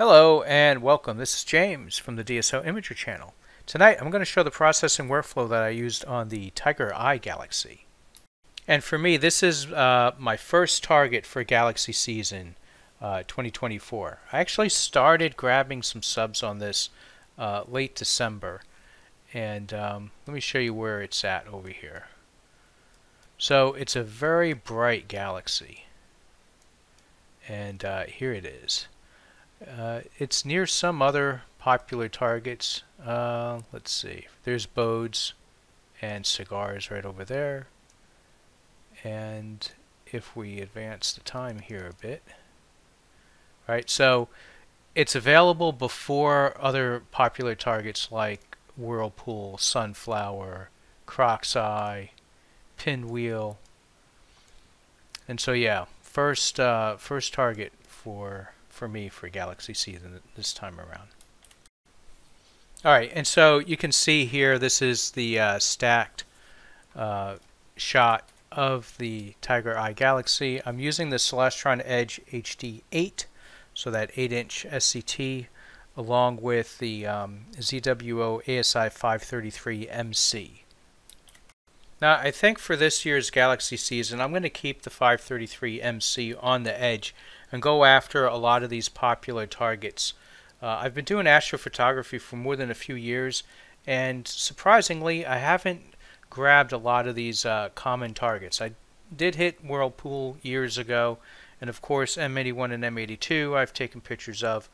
Hello and welcome. This is James from the DSO Imager channel. Tonight I'm going to show the processing workflow that I used on the Tiger Eye Galaxy. And for me this is uh, my first target for Galaxy season uh, 2024. I actually started grabbing some subs on this uh, late December and um, let me show you where it's at over here. So it's a very bright galaxy and uh, here it is. Uh, it's near some other popular targets. Uh, let's see. There's Bode's and cigars right over there. And if we advance the time here a bit, right? So it's available before other popular targets like Whirlpool, Sunflower, Croc's Eye, Pinwheel. And so yeah, first uh, first target for for me for Galaxy season this time around. Alright, and so you can see here this is the uh, stacked uh, shot of the Tiger Eye Galaxy. I'm using the Celestron Edge HD 8, so that 8-inch SCT, along with the um, ZWO ASI 533 MC. Now I think for this year's Galaxy season I'm going to keep the 533 MC on the edge and go after a lot of these popular targets. Uh, I've been doing astrophotography for more than a few years, and surprisingly, I haven't grabbed a lot of these uh, common targets. I did hit Whirlpool years ago, and of course M81 and M82 I've taken pictures of,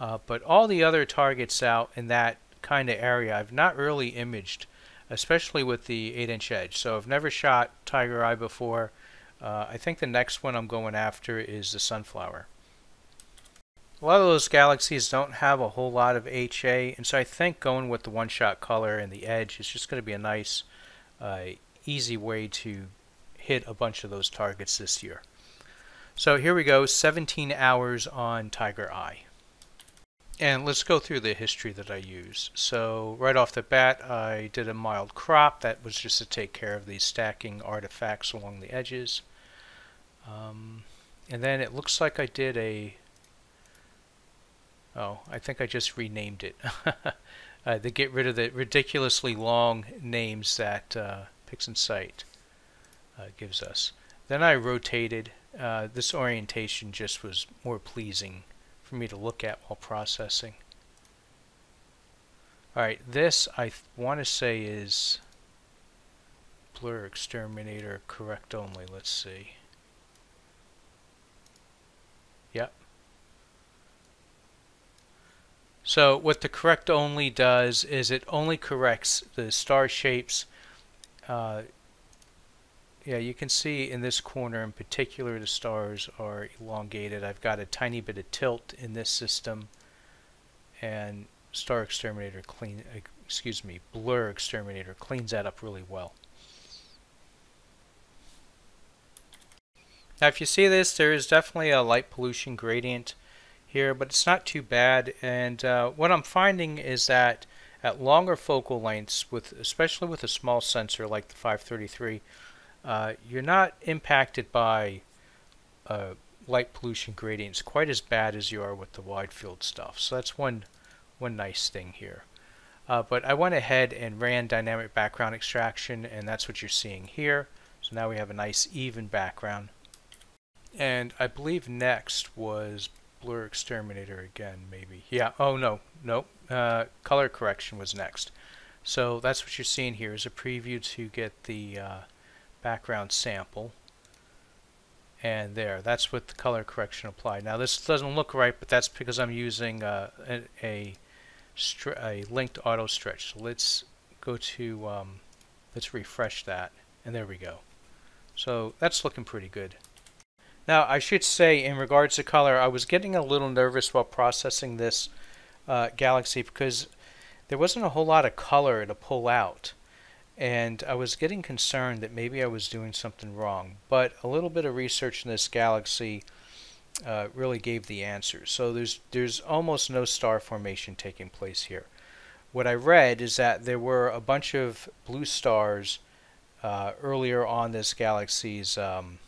uh, but all the other targets out in that kind of area I've not really imaged, especially with the 8-inch edge. So I've never shot Tiger Eye before. Uh, I think the next one I'm going after is the Sunflower. A lot of those galaxies don't have a whole lot of HA, and so I think going with the one-shot color and the edge is just going to be a nice, uh, easy way to hit a bunch of those targets this year. So here we go, 17 hours on Tiger Eye. And let's go through the history that I used. So right off the bat, I did a mild crop. That was just to take care of the stacking artifacts along the edges. Um, and then it looks like I did a... Oh, I think I just renamed it. uh, to get rid of the ridiculously long names that uh, uh, gives us. Then I rotated. Uh, this orientation just was more pleasing for me to look at while processing. Alright, this I want to say is BlurXTerminator correct only. Let's see. Yep. So what the correct only does is it only corrects the star shapes uh, yeah, you can see in this corner in particular the stars are elongated. I've got a tiny bit of tilt in this system and StarXTerminator clean, excuse me, BlurXTerminator cleans that up really well. Now if you see this, there is definitely a light pollution gradient here, but it's not too bad. And uh, what I'm finding is that at longer focal lengths, with especially with a small sensor like the 533, uh, you're not impacted by uh, light pollution gradients quite as bad as you are with the wide field stuff. So that's one, one nice thing here. Uh, but I went ahead and ran dynamic background extraction and that's what you're seeing here. So now we have a nice even background. And I believe next was BlurXTerminator again, maybe. Yeah, oh no, no, uh, color correction was next. So that's what you're seeing here is a preview to get the uh, background sample. And there, that's with the color correction applied. Now this doesn't look right, but that's because I'm using uh, a, a, a, linked auto stretch. So let's go to, um, let's refresh that, and there we go. So that's looking pretty good. Now I should say in regards to color, I was getting a little nervous while processing this uh, Galaxy because there wasn't a whole lot of color to pull out and I was getting concerned that maybe I was doing something wrong. But a little bit of research in this galaxy uh, really gave the answer. So there's there's almost no star formation taking place here. What I read is that there were a bunch of blue stars uh, earlier on this galaxy's um,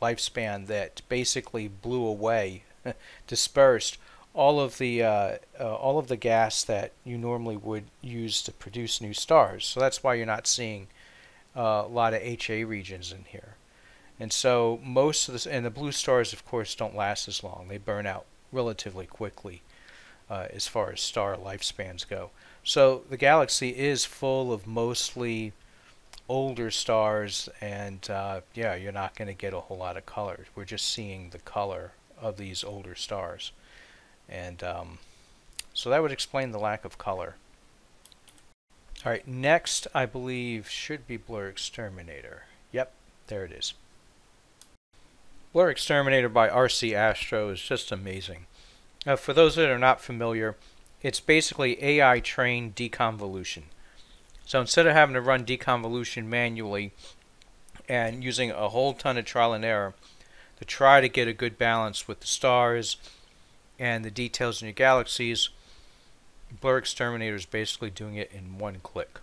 lifespan that basically blew away, dispersed all of the uh, uh, all of the gas that you normally would use to produce new stars. So that's why you're not seeing uh, a lot of HA regions in here. And so most of this, and the blue stars, of course, don't last as long. They burn out relatively quickly uh, as far as star lifespans go. So the galaxy is full of mostly older stars, and uh, yeah, you're not going to get a whole lot of color. We're just seeing the color of these older stars. And um, so that would explain the lack of color. Alright, next I believe should be BlurXTerminator. Yep, there it is. BlurXTerminator by RC Astro is just amazing. Uh, for those that are not familiar, it's basically AI trained deconvolution. So instead of having to run deconvolution manually and using a whole ton of trial and error to try to get a good balance with the stars and the details in your galaxies, BlurXTerminator is basically doing it in one click.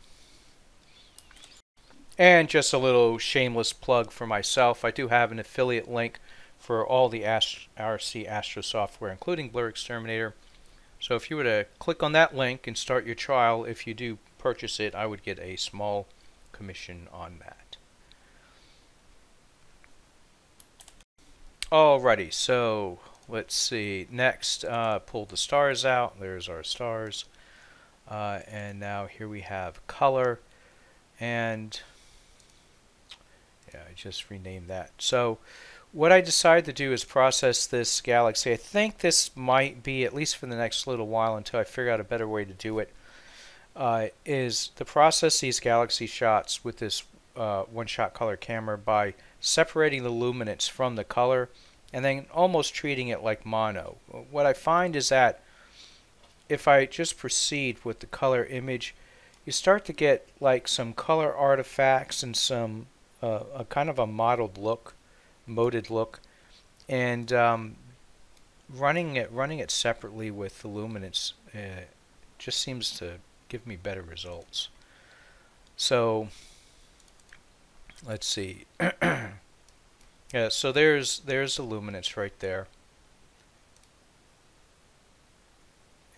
And just a little shameless plug for myself. I do have an affiliate link for all the RC Astro software, including BlurXTerminator. So if you were to click on that link and start your trial, if you do purchase it, I would get a small commission on that. Alrighty, so let's see. Next, uh, pull the stars out. There's our stars. Uh, and now here we have color. And yeah, I just renamed that. So what I decided to do is process this galaxy. I think this might be, at least for the next little while until I figure out a better way to do it, uh, is to process these galaxy shots with this uh, one-shot color camera by separating the luminance from the color and then almost treating it like mono. What I find is that if I just proceed with the color image, you start to get like some color artifacts and some uh, a kind of a mottled look, moded look, and um, running it running it separately with the luminance uh, just seems to give me better results. So let's see. Yeah, so there's there's the luminance right there.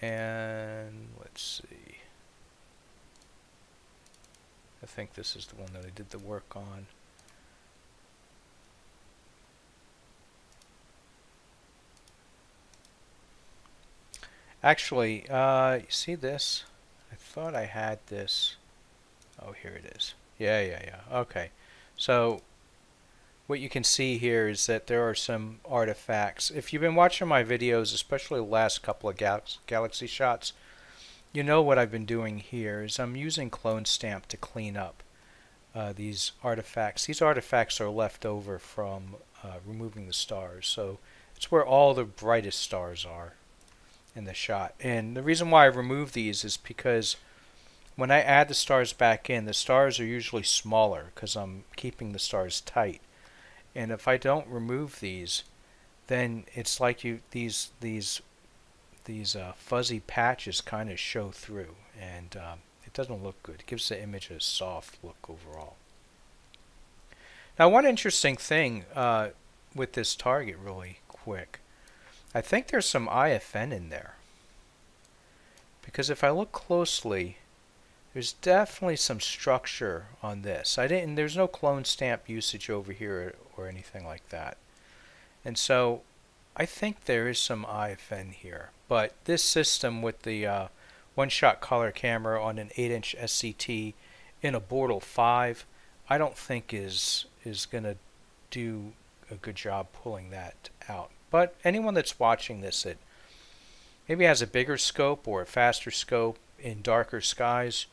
And let's see. I think this is the one that I did the work on. Actually, uh, you see this? I thought I had this. Oh, here it is. Yeah, yeah, yeah. Okay. So what you can see here is that there are some artifacts. If you've been watching my videos, especially the last couple of gal galaxy shots, you know what I've been doing here is I'm using clone stamp to clean up uh, these artifacts. These artifacts are left over from uh, removing the stars, so it's where all the brightest stars are in the shot. And the reason why I remove these is because when I add the stars back in, the stars are usually smaller because I'm keeping the stars tight. And if I don't remove these, then it's like you these these these uh, fuzzy patches kind of show through, and um, it doesn't look good. It gives the image a soft look overall. Now, one interesting thing uh, with this target, really quick, I think there's some IFN in there. Because if I look closely, there's definitely some structure on this. I didn't. There's no clone stamp usage over here or anything like that. And so I think there is some IFN here. But this system with the uh, one-shot color camera on an 8-inch SCT in a Bortle 5, I don't think is is going to do a good job pulling that out. But anyone that's watching this that maybe has a bigger scope or a faster scope in darker skies,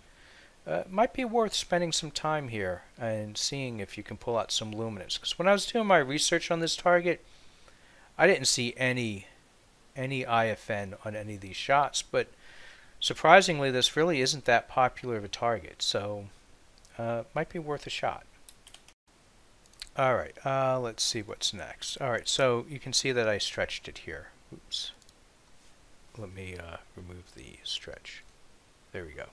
uh, might be worth spending some time here and seeing if you can pull out some luminance. Because when I was doing my research on this target, I didn't see any any IFN on any of these shots, but surprisingly, this really isn't that popular of a target, so uh, might be worth a shot. Alright, uh, let's see what's next. Alright, so you can see that I stretched it here. Oops. Let me uh, remove the stretch. There we go.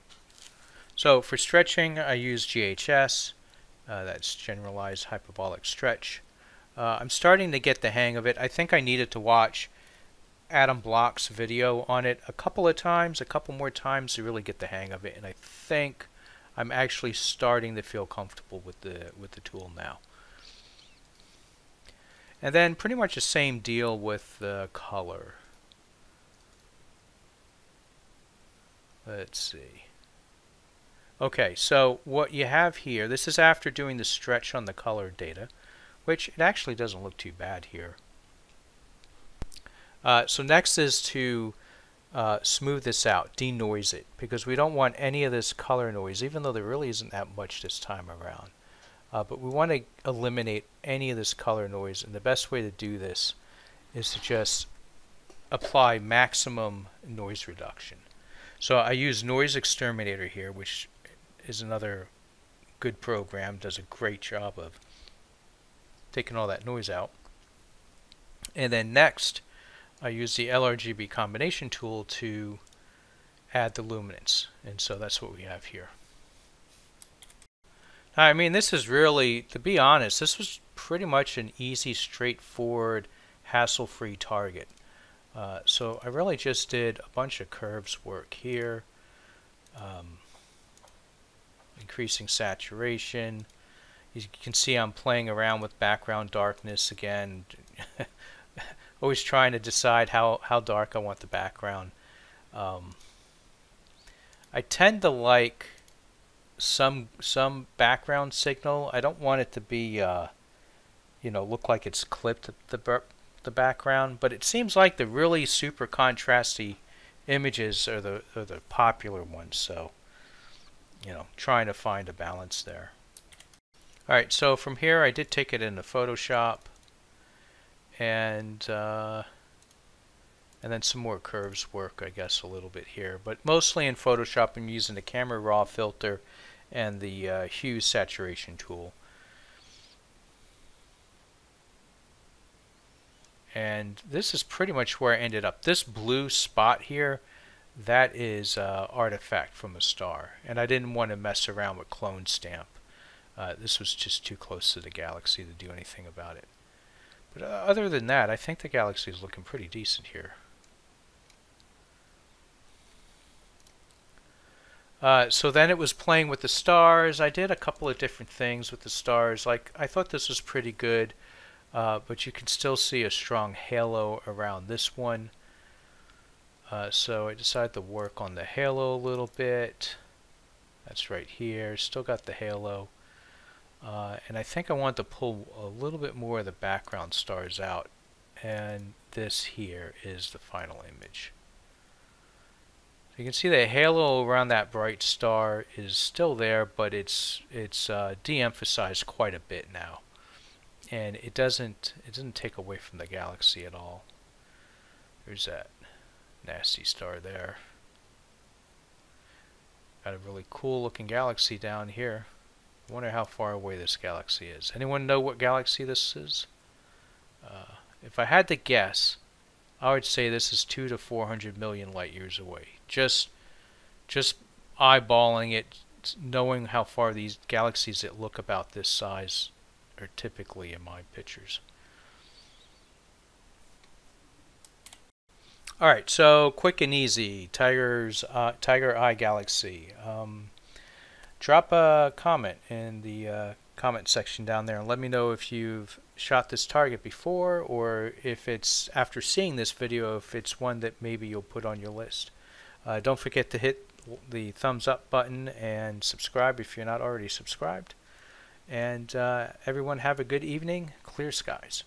So for stretching, I use GHS. Uh, that's generalized hyperbolic stretch. Uh, I'm starting to get the hang of it. I think I needed to watch Adam Block's video on it a couple of times, a couple more times to really get the hang of it, and I think I'm actually starting to feel comfortable with the with the tool now. And then pretty much the same deal with the color. Let's see. Okay, so what you have here, this is after doing the stretch on the color data, which it actually doesn't look too bad here. Uh, so next is to uh, smooth this out, denoise it, because we don't want any of this color noise, even though there really isn't that much this time around. Uh, but we want to eliminate any of this color noise, and the best way to do this is to just apply maximum noise reduction. So I use NoiseXTerminator here, which is another good program, does a great job of taking all that noise out. And then next, I use the LRGB combination tool to add the luminance. And so that's what we have here. I mean, this is really, to be honest, this was pretty much an easy, straightforward, hassle-free target. Uh, so I really just did a bunch of curves work here, um, increasing saturation. You can see I'm playing around with background darkness again. always trying to decide how, how dark I want the background. Um, I tend to like some some background signal. I don't want it to be, uh, you know, look like it's clipped the the background. But it seems like the really super contrasty images are the are the popular ones. So, you know, trying to find a balance there. All right, so from here I did take it into Photoshop and uh, and then some more curves work I guess a little bit here but mostly in Photoshop I'm using the camera raw filter and the uh, hue saturation tool. And this is pretty much where I ended up. This blue spot here that is uh, artifact from a star. And I didn't want to mess around with clone stamp. Uh, this was just too close to the galaxy to do anything about it. But uh, other than that, I think the galaxy is looking pretty decent here. Uh, so then it was playing with the stars. I did a couple of different things with the stars. Like I thought this was pretty good, uh, but you can still see a strong halo around this one. Uh, so I decided to work on the halo a little bit. That's right here. Still got the halo. Uh, and I think I want to pull a little bit more of the background stars out and this here is the final image. You can see the halo around that bright star is still there but it's it's uh, de-emphasized quite a bit now and it doesn't it doesn't take away from the galaxy at all. There's that nasty star there. Got a really cool looking galaxy down here. Wonder how far away this galaxy is. Anyone know what galaxy this is? Uh, if I had to guess, I would say this is two to four hundred million light years away. Just, just eyeballing it, knowing how far these galaxies that look about this size are typically in my pictures. All right, so quick and easy. Tiger's uh, Tiger Eye Galaxy. Um, drop a comment in the uh, comment section down there and let me know if you've shot this target before or if it's after seeing this video if it's one that maybe you'll put on your list. Uh, don't forget to hit the thumbs up button and subscribe if you're not already subscribed. And uh, everyone have a good evening. Clear skies.